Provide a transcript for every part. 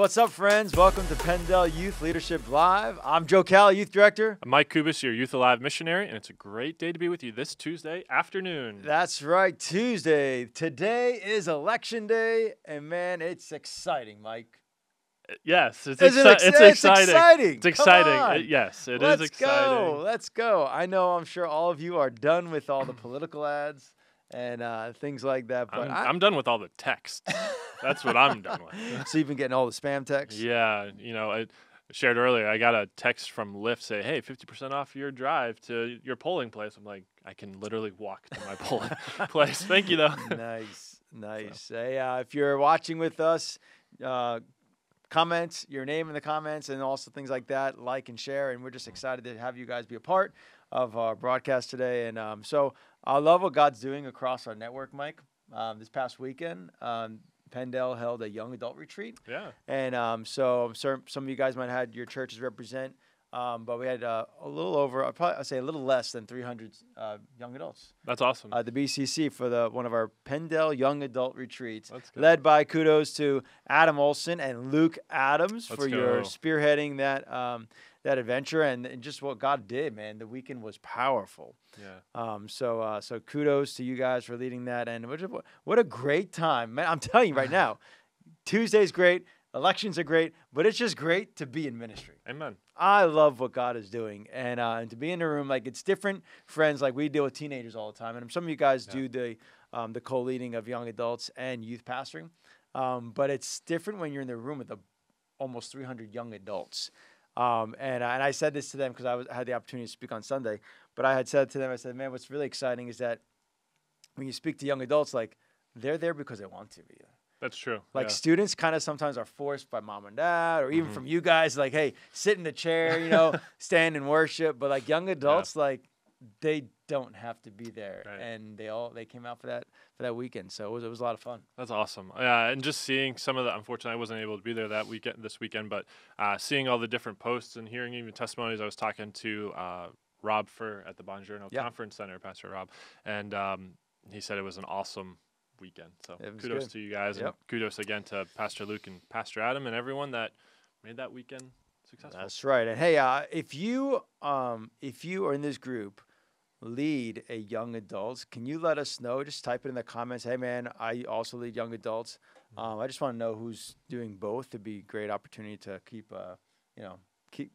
what's up, friends? Welcome to PennDel Youth Leadership Live. I'm Joe Cali, Youth Director. I'm Mike Kubus, your Youth Alive missionary, and it's a great day to be with you this Tuesday afternoon. That's right, Tuesday. Today is Election Day, and man, it's exciting, Mike. Yes, it's, Is it exci- ex- it's it's exciting. exciting. It's exciting. on. Uh, yes, it is Let's exciting. go. Let's go. I know. I'm sure all of you are done with all the political ads and uh, things like that. But I'm, I, I'm done with all the text. That's what I'm done with. so you've been getting all the spam texts. Yeah, you know, I shared earlier. I got a text from Lyft say, "Hey, 50% off your drive to your polling place." I'm like, I can literally walk to my polling place. Thank you, though. nice, nice. Hey, uh, if you're watching with us, uh, comment your name in the comments and also things like that. Like and share, and we're just excited to have you guys be a part of our broadcast today. And um, so I love what God's doing across our network, Mike. Um, this past weekend, um, PennDel held a young adult retreat. yeah. And um, so I'm sure some of you guys might have had your churches represent, um, but we had uh, a little over, I'd probably I'd say a little less than 300 uh, young adults That's awesome. at the BCC for the one of our PennDel Young Adult Retreats, led by kudos to Adam Olson and Luke Adams Let's for your spearheading that um, that adventure and, and just what God did, man. The weekend was powerful. yeah. Um, so uh, so kudos to you guys for leading that, and what a, what a great time, man! I'm telling you right now, Tuesday's great, elections are great, but it's just great to be in ministry. Amen. I love what God is doing, and uh, and to be in a room like it's different. Friends, like we deal with teenagers all the time, and some of you guys Yeah. do the um, the co-leading of young adults and youth pastoring, um, but it's different when you're in the room with a, almost 300 young adults. Um, and I- and I said this to them because I was I had the opportunity to speak on Sunday, but I had said to them, I said, man, what's really exciting is that when you speak to young adults, like they're there because they want to be there. That's true. Like yeah. students kind of sometimes are forced by mom and dad or even Mhm. from you guys, like, hey, sit in the chair, you know, stand and worship. But like young adults, like they don't have to be there. Right. And they all they came out for that for that weekend. So it was it was a lot of fun. That's awesome. Yeah, and just seeing some of the. Unfortunately, I wasn't able to be there that weekend, this weekend, but uh, seeing all the different posts and hearing even testimonies. I was talking to uh, Rob Fur at the Bongiorno Yeah. Conference Center, Pastor Rob, and um, he said it was an awesome weekend. So kudos good. to you guys, and kudos again to Pastor Luke and Pastor Adam and everyone that made that weekend successful. That's right. And hey, uh, if you um if you are in this group lead a young adults, can you let us know? Just type it in the comments. Hey man, I also lead young adults. Mm-hmm. Um, I just want to know who's doing both. It'd be a great opportunity to keep uh you know keep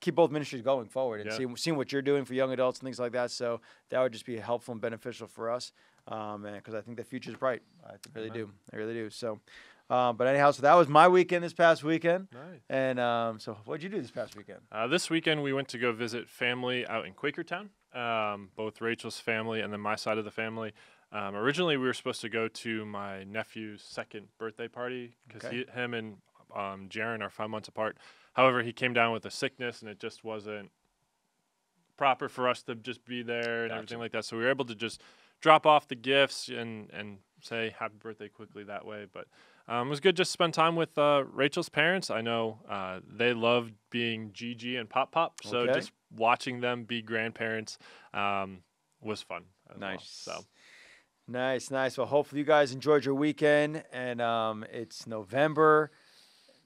keep both ministries going forward and Yeah. see seeing what you're doing for young adults and things like that. So that would just be helpful and beneficial for us. Um, because I think the future is bright. I really Amen. do. I really do. So, um, but anyhow, so that was my weekend this past weekend. Nice. And um, so, what'd you do this past weekend? Uh, this weekend, we went to go visit family out in Quakertown, um, both Rachel's family and then my side of the family. Um, originally, we were supposed to go to my nephew's second birthday party because Okay. him and um, Jaron are five months apart. However, he came down with a sickness and it just wasn't proper for us to just be there and Gotcha. everything like that. So we were able to just drop off the gifts and, and say happy birthday quickly that way. But um, it was good just to spend time with uh, Rachel's parents. I know uh, they loved being Gigi and Pop Pop, so Okay. just watching them be grandparents um, was fun. as well. Nice. So Nice, nice. Well, hopefully you guys enjoyed your weekend, and um, it's November,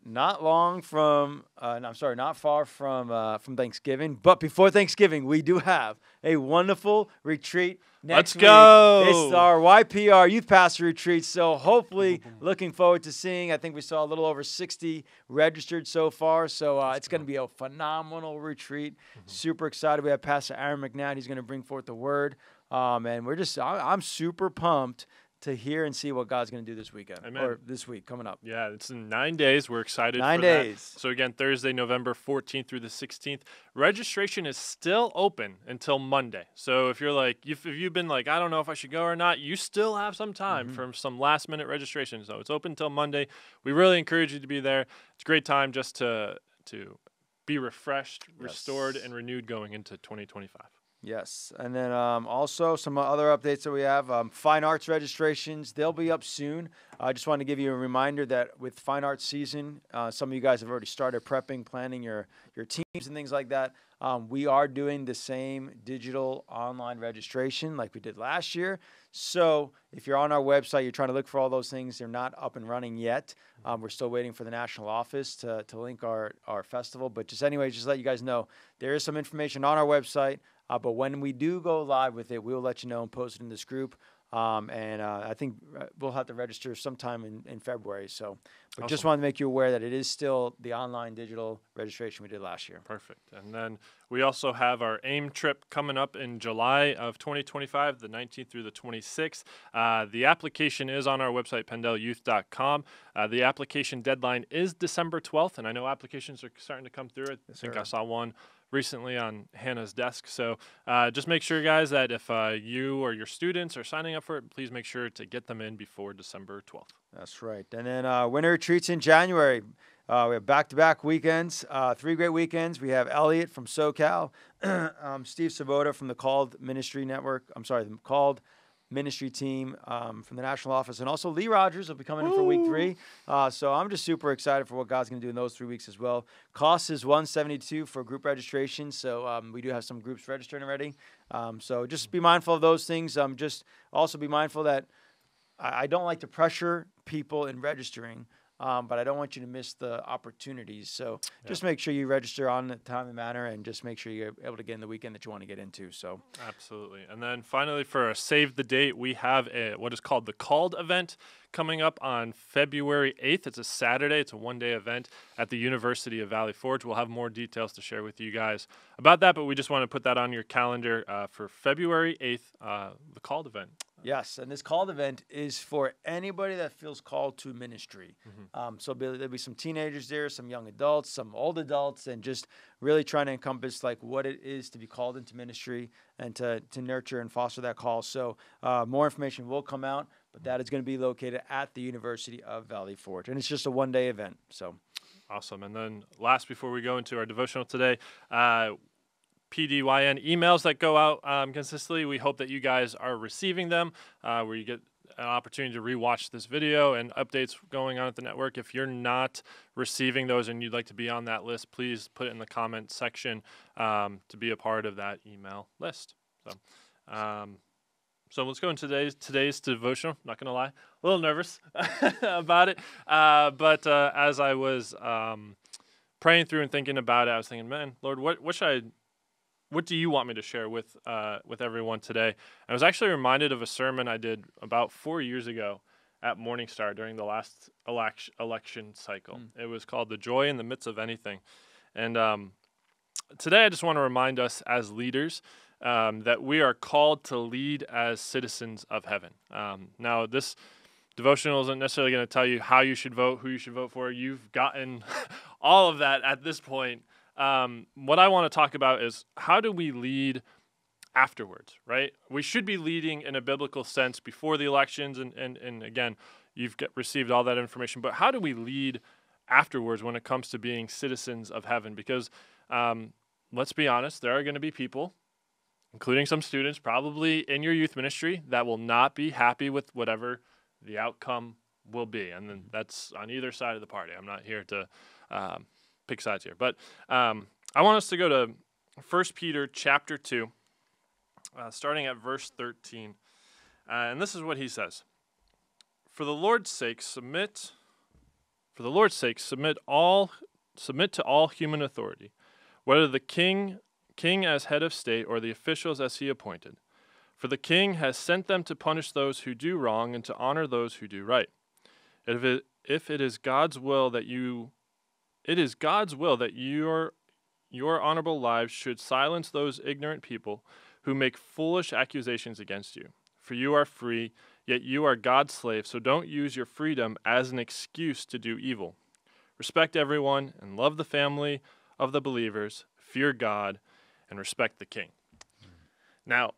not long from, uh, no, I'm sorry, not far from uh, from Thanksgiving. But before Thanksgiving, we do have a wonderful retreat next Let's week. go. It's our YPR Youth Pastor Retreat. So hopefully, looking forward to seeing. I think we saw a little over 60 registered so far. So uh, it's going to be a phenomenal retreat. Super excited. We have Pastor Aaron McNabb. He's going to bring forth the word. Um, and we're just, I, I'm super pumped to hear and see what God's going to do this weekend Amen. or this week coming up. yeah, it's in nine days. We're excited. Nine for that. days. So again, Thursday, November 14th through the 16th. Registration is still open until Monday. So if you're like, if, if you've been like, I don't know if I should go or not, you still have some time Mm-hmm. for some last minute registration. So it's open until Monday. We really encourage you to be there. It's a great time just to to be refreshed, restored, and renewed going into 2025. Yes, and then um, also some other updates that we have. Um, fine arts registrations, they'll be up soon. I just want to give you a reminder that with fine arts season, uh, some of you guys have already started prepping, planning your your teams and things like that. Um, we are doing the same digital online registration like we did last year. So if you're on our website, you're trying to look for all those things, they're not up and running yet. Um, we're still waiting for the national office to, to link our, our festival. But just anyway, just let you guys know there is some information on our website. Uh, but when we do go live with it, we will let you know and post it in this group. Um, and uh, I think uh, we'll have to register sometime in, in February. So, but just Awesome. wanted to make you aware that it is still the online digital registration we did last year. Perfect. And then we also have our AIM trip coming up in July of 2025, the 19th through the 26th. Uh, the application is on our website, penndelyouth.com. Uh, the application deadline is December 12th, and I know applications are starting to come through. I think I saw one recently on Hannah's desk. So uh, just make sure, guys, that if uh, you or your students are signing up for it, please make sure to get them in before December 12th. That's right. And then uh, winter retreats in January. Uh, we have back-to-back weekends, uh, three great weekends. We have Elliot from SoCal, um, Steve Savoda from the Called Ministry Network. I'm sorry, the Called Ministry team um, from the national office, and also Lee Rogers will be coming in for week three. Uh, so I'm just super excited for what God's going to do in those three weeks as well. Cost is 172 for group registration, so um, we do have some groups registering already. Um, so just be mindful of those things. Um, just also be mindful that I, I don't like to pressure people in registering, um, but I don't want you to miss the opportunities. So just make sure you register on the time and manner, and just make sure you're able to get in the weekend that you want to get into. So Absolutely. And then finally, for a save the date, we have a, what is called the Called event coming up on February 8th. It's a Saturday, it's a one day event at the University of Valley Forge. We'll have more details to share with you guys about that, but we just want to put that on your calendar uh, for February 8th, uh, the Called event. Yes, and this called event is for anybody that feels called to ministry. Um, so there'll be- there'll be some teenagers there, some young adults, some old adults, and just really trying to encompass like what it is to be called into ministry and to to nurture and foster that call. So uh, more information will come out, but that is going to be located at the University of Valley Forge, and it's just a one day event. So. Awesome. And then last, before we go into our devotional today, uh, PDYN emails that go out um, consistently. We hope that you guys are receiving them, uh, where you get an opportunity to rewatch this video and updates going on at the network. If you're not receiving those and you'd like to be on that list, please put it in the comment section um, to be a part of that email list. So, um, so let's go into today's today's devotional. Not gonna lie, a little nervous about it, uh, but uh, as I was um, praying through and thinking about it, I was thinking, man, Lord, what what should I, what do you want me to share with uh, with everyone today? I was actually reminded of a sermon I did about four years ago at Morningstar during the last elect- election cycle. It was called "The Joy in the Midst of Anything," and um, today I just want to remind us as leaders um, that we are called to lead as citizens of heaven. Um, now, this devotional isn't necessarily going to tell you how you should vote, who you should vote for. You've gotten all of that at this point. Um, what I want to talk about is how do we lead afterwards, right? We should be leading in a biblical sense before the elections, and, and, and again, you've get, received all that information, but how do we lead afterwards when it comes to being citizens of heaven? Because um, let's be honest, there are going to be people including some students probably in your youth ministry that will not be happy with whatever the outcome will be. And then that's on either side of the party. I'm not here to um, pick sides here. But um, I want us to go to 1 Peter chapter 2, uh, starting at verse 13. Uh, and this is what he says For the Lord's sake, submit. For the Lord's sake, submit all submit to all human authority, whether the king king as head of state or the officials as he appointed. For the king has sent them to punish those who do wrong and to honor those who do right. If it, if it is God's will that you it is God's will that your your honorable lives should silence those ignorant people who make foolish accusations against you. For you are free, yet you are God's slave, so don't use your freedom as an excuse to do evil. Respect everyone and love the family of the believers, fear God, and respect the king. Now,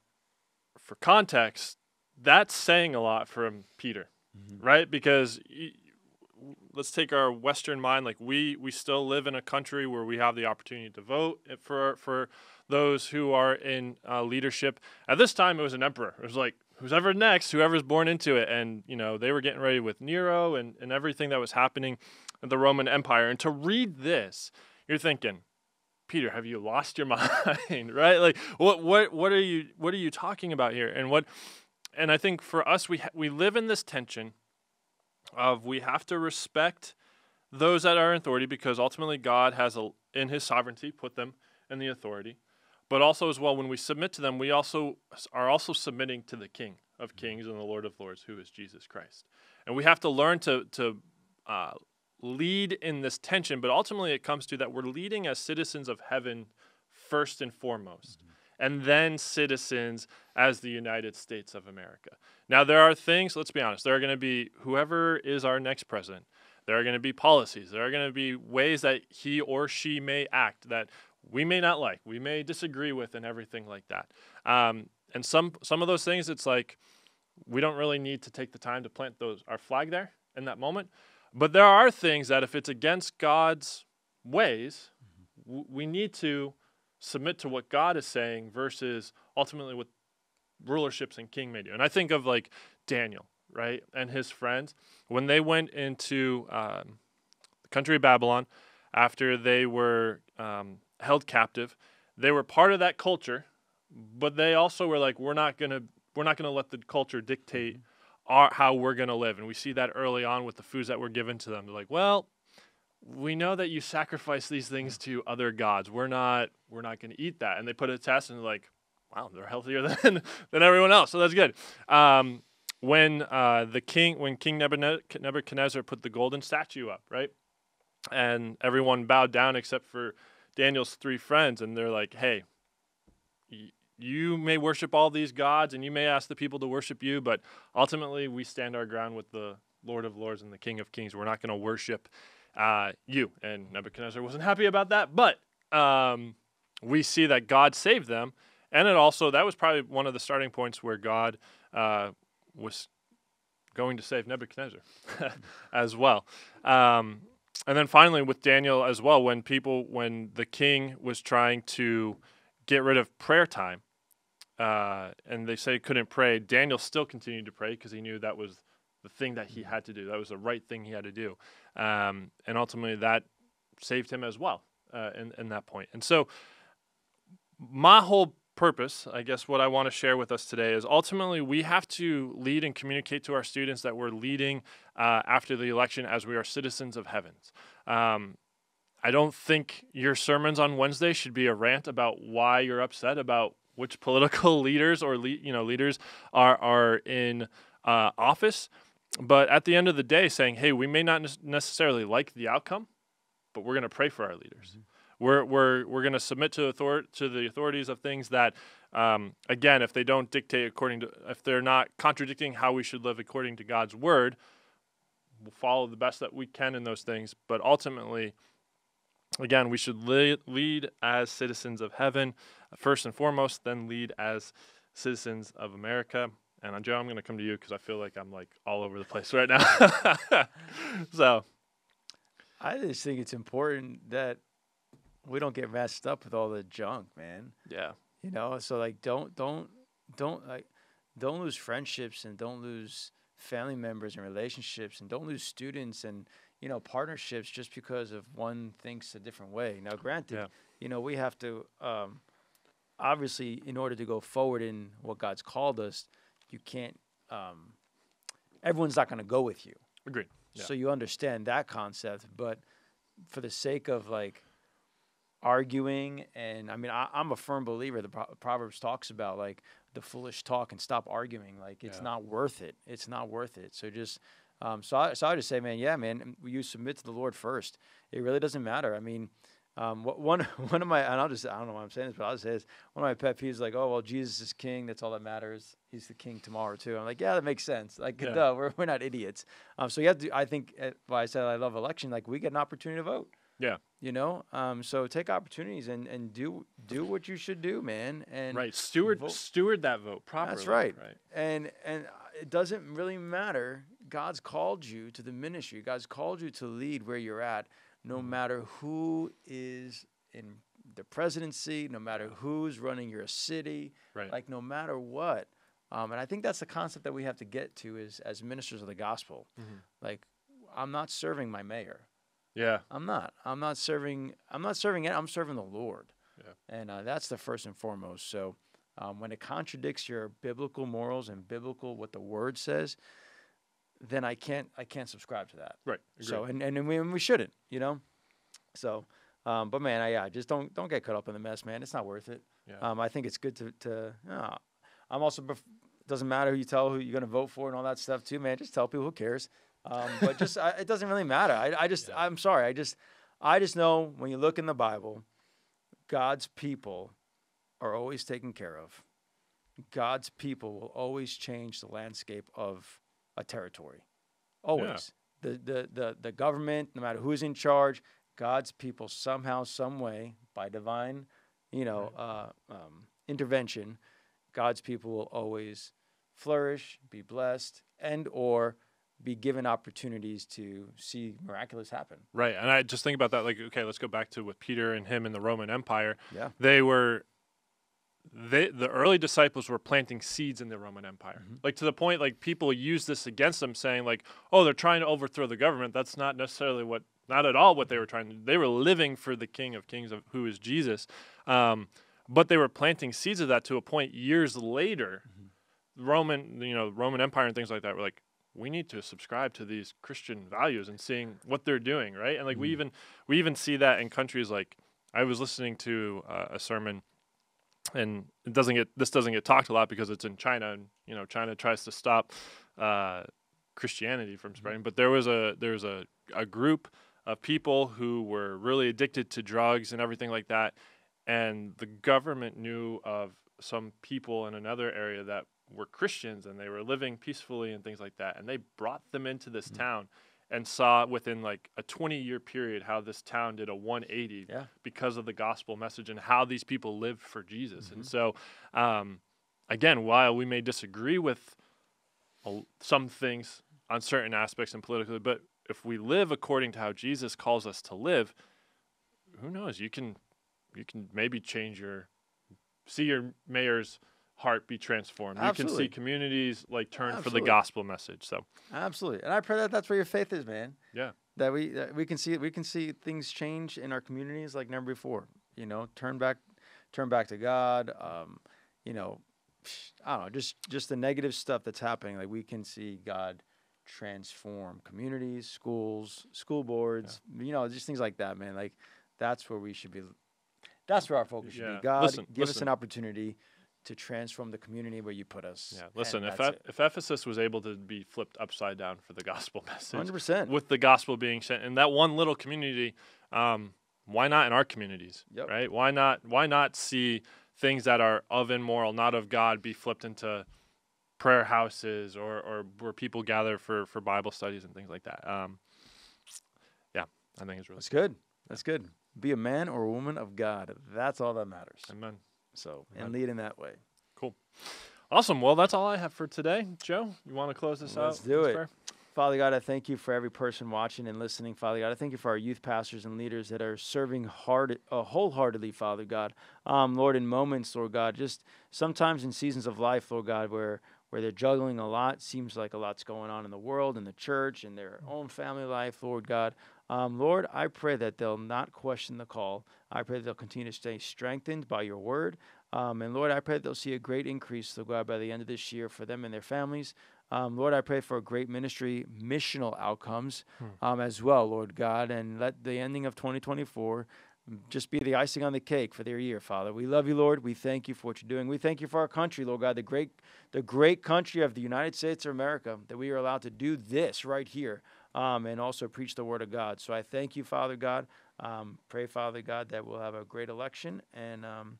for context, that's saying a lot from Peter, mm-hmm. right? Because let's take our Western mind. Like we we still live in a country where we have the opportunity to vote for for those who are in uh, leadership. At this time, it was an emperor. It was like who's ever next, whoever's born into it, and you know they were getting ready with Nero and and everything that was happening in the Roman Empire. And to read this, you're thinking, Peter, have you lost your mind? right? Like, what what what are you what are you talking about here? And what and I think for us, we ha- we live in this tension of we have to respect those that are in authority because ultimately God has a, in His sovereignty put them in the authority, but also as well when we submit to them, we also are also submitting to the King of Kings and the Lord of Lords, who is Jesus Christ, and we have to learn to to uh, lead in this tension. But ultimately, it comes to that we're leading as citizens of heaven first and foremost. Mm-hmm and then citizens as the United States of America. Now, there are things, let's be honest, there are going to be whoever is our next president, there are going to be policies, there are going to be ways that he or she may act that we may not like, we may disagree with, and everything like that. Um, and some, some of those things, it's like we don't really need to take the time to plant those our flag there in that moment. But there are things that if it's against God's ways, mm-hmm. w- we need to submit to what God is saying versus ultimately what rulerships and king may do. And I think of like Daniel, right, and his friends when they went into um, the country of Babylon after they were um, held captive. They were part of that culture, but they also were like, we're not gonna we're not gonna let the culture dictate mm-hmm. our, how we're gonna live. And we see that early on with the foods that were given to them. They're like, well, we know that you sacrifice these things to other gods. We're not we're not going to eat that. And they put a test and like, wow, they're healthier than than everyone else. So that's good. Um, when uh, the king when King Nebuchadnezzar put the golden statue up, right, and everyone bowed down except for Daniel's three friends, and they're like, hey. You may worship all these gods and you may ask the people to worship you, but ultimately we stand our ground with the Lord of Lords and the King of Kings. We're not going to worship uh, you. And Nebuchadnezzar wasn't happy about that, but um, we see that God saved them. And it also, that was probably one of the starting points where God uh, was going to save Nebuchadnezzar as well. Um, and then finally with Daniel as well, when people, when the king was trying to get rid of prayer time, uh, and they say he couldn't pray, Daniel still continued to pray because he knew that was the thing that he had to do. That was the right thing he had to do. Um, and ultimately, that saved him as well uh, in, in that point. And so, my whole purpose, I guess, what I want to share with us today is ultimately we have to lead and communicate to our students that we're leading uh, after the election as we are citizens of heavens. Um, I don't think your sermons on Wednesday should be a rant about why you're upset about which political leaders or le- you know leaders are are in uh, office but at the end of the day, saying, hey, we may not necessarily like the outcome, but we're going to pray for our leaders. Mm-hmm. We're, we're, we're going to submit to, author- to the authorities of things that, um, again, if they don't dictate according to, if they're not contradicting how we should live according to God's word, we'll follow the best that we can in those things. But ultimately, again, we should lead, lead as citizens of heaven, first and foremost, then lead as citizens of America. And Joe, I'm going to come to you because I feel like I'm like all over the place right now. so, I just think it's important that we don't get messed up with all the junk, man. Yeah. You know, so like, don't don't don't like don't lose friendships and don't lose family members and relationships and don't lose students and you know partnerships just because of one thinks a different way. Now, granted, yeah. you know we have to um, obviously in order to go forward in what God's called us you can't. Um, everyone's not going to go with you. Agreed. Yeah. So you understand that concept, but for the sake of like arguing, and I mean, I, am a firm believer. The Pro- Proverbs talks about like the foolish talk and stop arguing. Like it's yeah. not worth it. It's not worth it. So just. Um, so I, so I just say, man, yeah, man, you submit to the Lord first. It really doesn't matter. I mean, um, one one of my and I'll just I don't know why I'm saying this, but I'll say this. One of my pet peeves is like, oh well, Jesus is king. That's all that matters. He's the king tomorrow too. I'm like, yeah, that makes sense. Like, yeah. duh, we're we're not idiots. Um, so you have to. I think uh, why I said I love election. Like, we get an opportunity to vote. Yeah. You know, um, so take opportunities and, and do do what you should do, man. And right, steward vote. steward that vote properly. That's right. Right. And and it doesn't really matter. God's called you to the ministry. God's called you to lead where you're at no mm-hmm. matter who is in the presidency, no matter who's running your city, right. like no matter what. Um, and I think that's the concept that we have to get to is as ministers of the gospel. Mm-hmm. Like, I'm not serving my mayor. Yeah. I'm not. I'm not serving. I'm not serving it. I'm serving the Lord. Yeah. And uh, that's the first and foremost. So um, when it contradicts your biblical morals and biblical what the Word says, then I can't. I can't subscribe to that. Right. So agreed. and and we, and we shouldn't. You know. So. Um, but man, I, yeah, just don't don't get caught up in the mess, man. It's not worth it. Yeah. Um, I think it's good to to. Uh, I'm also. Bef- doesn't matter who you tell who you're gonna vote for and all that stuff too, man. Just tell people who cares. Um, but just I, it doesn't really matter. I, I just Yeah. I'm sorry. I just I just know when you look in the Bible, God's people are always taken care of. God's people will always change the landscape of a territory. Always. The, the the the government, no matter who's in charge, God's people somehow, some way, by divine, you know, uh, um, intervention, God's people will always flourish, be blessed, and or be given opportunities to see miraculous happen. Right. And I just think about that. Like, okay, let's go back to with Peter and him in the Roman Empire. Yeah. They were, they the early disciples were planting seeds in the Roman Empire. Mhm. Like to the point, like people use this against them, saying like, oh, they're trying to overthrow the government. That's not necessarily what, not at all what they were trying to. do. They were living for the King of Kings, of who is Jesus. Um, but they were planting seeds of that to a point years later. Roman, you know, Roman Empire and things like that were like, we need to subscribe to these Christian values and seeing what they're doing, right? And like we Mhm. even we even see that in countries like I was listening to uh, a sermon, and it doesn't get this doesn't get talked a lot because it's in China, and you know China tries to stop uh, Christianity from spreading. But there was a there was a a group of people who were really addicted to drugs and everything like that, and the government knew of some people in another area that were Christians and they were living peacefully and things like that. And they brought them into this Mm. town and saw within like a 20 year period how this town did a 180 Yeah. because of the gospel message and how these people lived for Jesus. Mhm. And so, um, again, while we may disagree with some things on certain aspects and politically, but if we live according to how Jesus calls us to live, who knows? You can, you can maybe change your, see your mayor's heart be transformed. You can see communities like turn for the gospel message. So Absolutely, and I pray that that's where your faith is, man. Yeah. That we that we can see we can see things change in our communities like never before. You know, turn back, turn back to God. Um, you know, I don't know, just just the negative stuff that's happening. Like we can see God transform communities, schools, school boards. You know, just things like that, man. Like that's where we should be. That's where our focus should Yeah. be. God, Listen, give us an opportunity to transform the community where you put us. yeah, listen, if if Ephesus was able to be flipped upside down for the gospel message, hundred percent. with the gospel being sent in that one little community um, why not in our communities Yep. right why not why not see things that are of immoral not of god be flipped into prayer houses or, or where people gather for, for bible studies and things like that um, yeah i think it's really That's good. That's good. Be a man or a woman of God. That's all that matters. amen So, and lead in that way. Cool. Awesome well that's all i have for today joe you want to close this out? Let's do it. Fair? Father God, I thank you for every person watching and listening, Father God. I thank you for our youth pastors and leaders that are serving hard, uh, wholeheartedly, Father God. Um, Lord, in moments, Lord God, just sometimes in seasons of life, Lord God, where where they're juggling a lot, seems like a lot's going on in the world, in the church, in their own family life, Lord God. Um, Lord, I pray that they'll not question the call. I pray that they'll continue to stay strengthened by your word. Um, and Lord, I pray that they'll see a great increase, Lord God, by the end of this year for them and their families. Um, Lord, I pray for a great ministry, missional outcomes Hmm. um, as well, Lord God, and let the ending of 2024 just be the icing on the cake for their year, Father. We love you, Lord. We thank you for what you're doing. We thank you for our country, Lord God, the great, the great country of the United States of America, that we are allowed to do this right here um, and also preach the word of God. So I thank you, Father God. Um, pray, Father God, that we'll have a great election and. Um,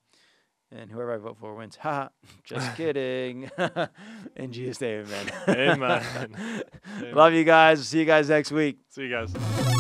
and whoever I vote for wins. Ha! Just kidding. In Jesus' name, amen. Amen. Love you guys. See you guys next week. see you guys